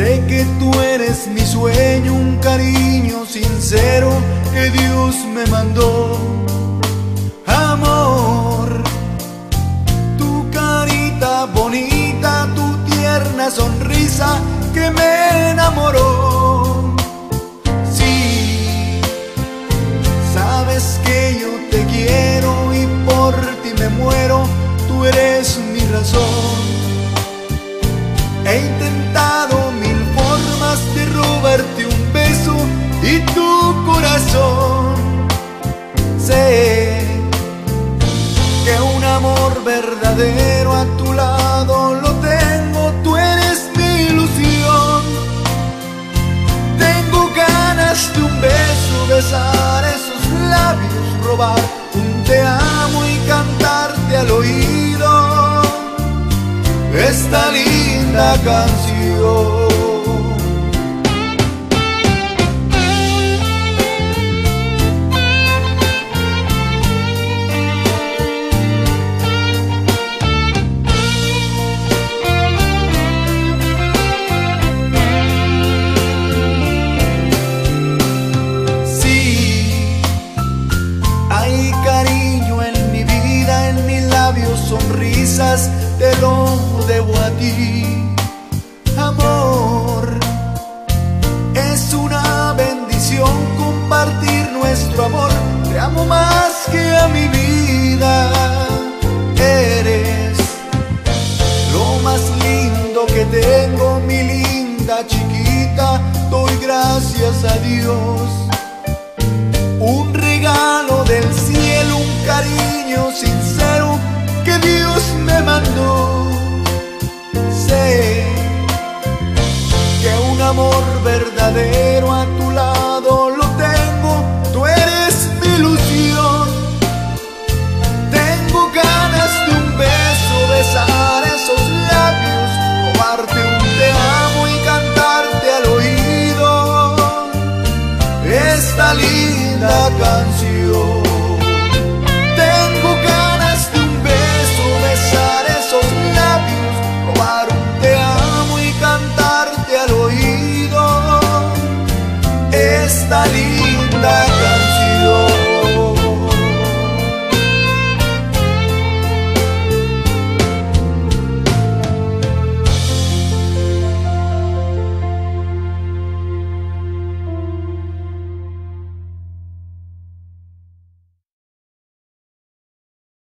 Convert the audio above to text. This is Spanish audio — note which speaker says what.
Speaker 1: que tú eres mi sueño, un cariño sincero que Dios me mandó. Amor, tu carita bonita, tu tierna sonrisa que me enamoró. Amor verdadero a tu lado lo tengo, tú eres mi ilusión. Tengo ganas de un beso, besar esos labios, robar un te amo y cantarte al oído esta linda canción. Sonrisas, te lo debo a ti. Amor, es una bendición compartir nuestro amor. Te amo más que a mi vida. Eres lo más lindo que tengo, mi linda chiquita. Doy gracias a Dios. Tengo ganas de un beso, besar esos labios, robar un te amo y cantarte al oído. Esta linda canción.